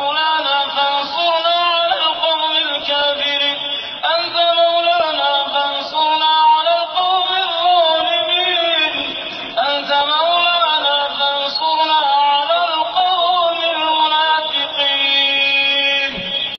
قول